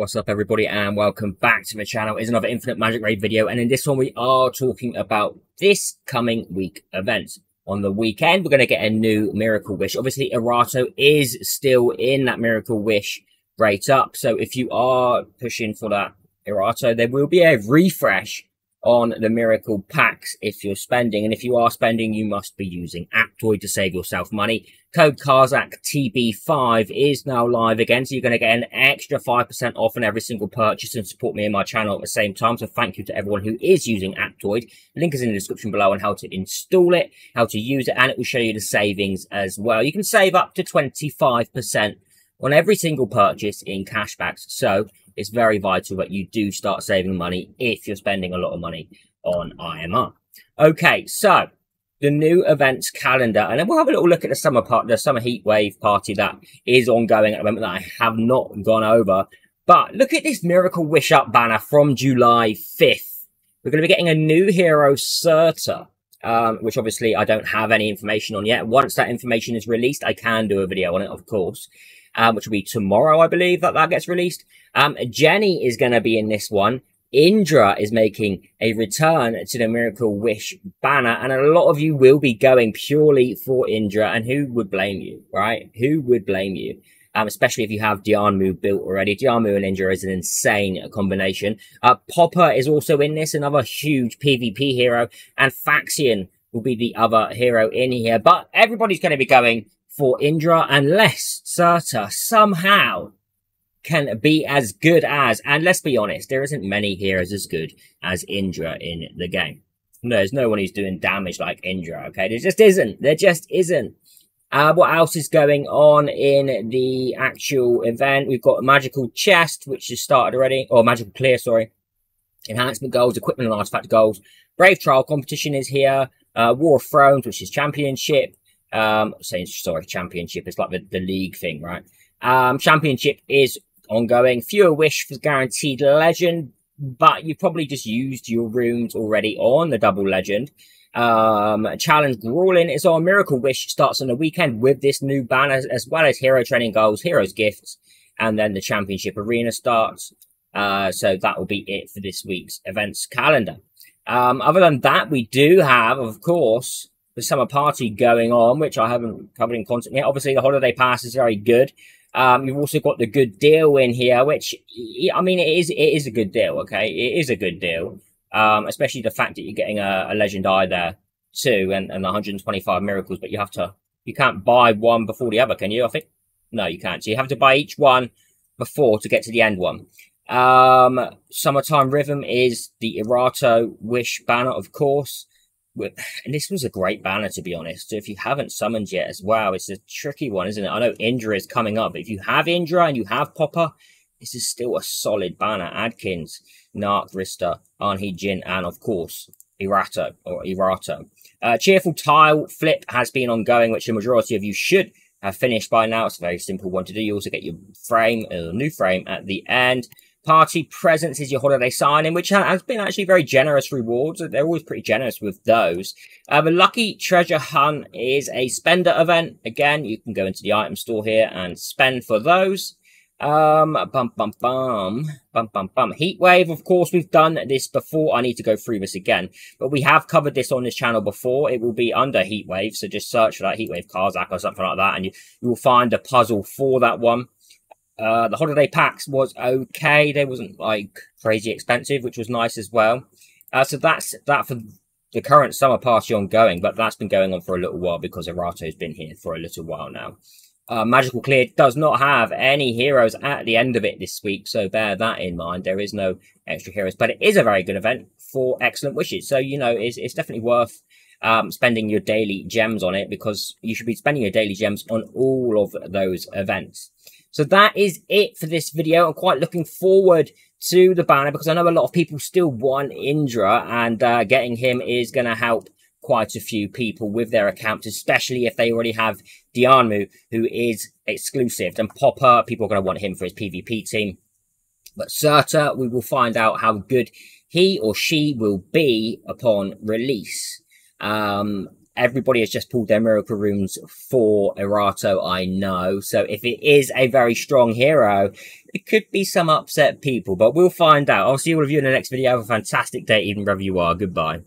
What's up everybody and welcome back to my channel. It's another Infinite Magic Raid video and in this one we are talking about this coming week event. On the weekend we're going to get a new Miracle Wish. Obviously Erato is still in that Miracle Wish rate up. So if you are pushing for that Erato there will be a refresh on the miracle packs if you're spending. And if you are spending, you must be using Aptoide to save yourself money. Code Carzak TB5 is now live again. So you're going to get an extra 5% off on every single purchase and support me and my channel at the same time. So thank you to everyone who is using Aptoide. link is in the description below on how to install it, how to use it, and it will show you the savings as well. You can save up to 25% on every single purchase in cashbacks. So it's very vital that you do start saving money if you're spending a lot of money on IMR. Okay, so the new events calendar, and then we'll have a little look at the summer part, the summer heat wave party that is ongoing at the moment that I have not gone over. But look at this Miracle Wish Up banner from July 5th. We're going to be getting a new hero, Surtur, um, which obviously I don't have any information on yet. Once that information is released, I can do a video on it, of course um, which will be tomorrow, I believe that that gets released. Um, Jenny is going to be in this one. Indra is making a return to the Miracle Wish banner, and a lot of you will be going purely for Indra, and who would blame you, right? Who would blame you? Um, especially if you have Dianmu built already. Dianmu and Indra is an insane combination. Uh, Popper is also in this, another huge PvP hero, and Faxion will be the other hero in here, but everybody's going to be going for Indra unless Surtur somehow can be as good as, and let's be honest, there isn't many heroes as good as Indra in the game. No, there's no one who's doing damage like Indra, okay? There just isn't. There just isn't. Uh, what else is going on in the actual event? We've got a magical chest, which has started already, or magical clear, sorry. Enhancement goals, equipment and artifact goals. Brave trial competition is here. Uh, War of Thrones, which is championship. Um, saying sorry, championship. It's like the, the league thing, right? Um, championship is ongoing. Fewer wish for guaranteed legend, but you probably just used your runes already on the double legend. Um, challenge Grueling is on. Miracle Wish starts on the weekend with this new banner, as, as well as hero training goals, heroes gifts, and then the championship arena starts. Uh, so that will be it for this week's events calendar. Um, other than that, we do have, of course, the summer party going on, which I haven't covered in content yet. Obviously, the holiday pass is very good. Um, you've also got the good deal in here, which I mean, it is it is a good deal. Okay, it is a good deal. Um, especially the fact that you're getting a, a legend eye there too, and, and 125 miracles. But you have to, you can't buy one before the other, can you? I think no, you can't. So you have to buy each one before to get to the end one. Um, summertime rhythm is the Erato Wish banner, of course and this was a great banner to be honest. So if you haven't summoned yet as well, it's a tricky one, isn't it? I know Indra is coming up, but if you have Indra and you have Popper, this is still a solid banner. Adkins, Nark, Rista, Arnhi, Jin, and of course, Erato or Erato. Uh, Cheerful Tile Flip has been ongoing, which the majority of you should have finished by now. It's a very simple one to do. You also get your frame, a new frame at the end. Party presents is your holiday signing, which has been actually very generous rewards. They're always pretty generous with those. Uh, the Lucky Treasure Hunt is a spender event. Again, you can go into the item store here and spend for those. Um, bum, bum, bum, bum, bum, bum. Heatwave, of course, we've done this before. I need to go through this again, but we have covered this on this channel before. It will be under Heatwave, so just search for that Heatwave Carzak or something like that, and you, you will find a puzzle for that one. Uh, the holiday packs was okay. They wasn't like crazy expensive, which was nice as well. Uh, so that's that for the current summer party ongoing, but that's been going on for a little while because Erato's been here for a little while now. Uh, Magical Clear does not have any heroes at the end of it this week, so bear that in mind. There is no extra heroes, but it is a very good event for excellent wishes. So, you know, it's, it's definitely worth um, spending your daily gems on it because you should be spending your daily gems on all of those events. So that is it for this video. I'm quite looking forward to the banner because I know a lot of people still want Indra and uh, getting him is going to help quite a few people with their accounts, especially if they already have Dianmu, who is exclusive. And Popper, people are going to want him for his PvP team. But Surtur, we will find out how good he or she will be upon release. Um, everybody has just pulled their miracle runes for Erato, I know. So if it is a very strong hero, it could be some upset people, but we'll find out. I'll see all of you in the next video. Have a fantastic day, even wherever you are. Goodbye.